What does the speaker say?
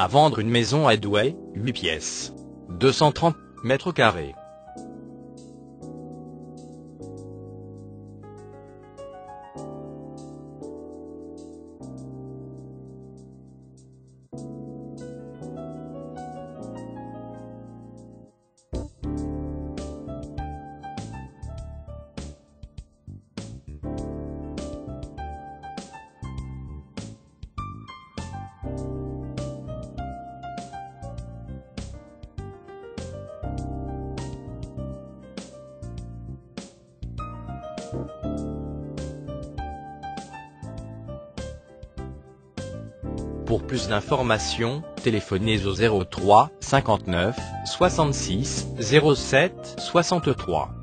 À vendre une maison à Douai, 8 pièces. 230 mètres carrés. Pour plus d'informations, téléphonez au 03 59 66 07 63.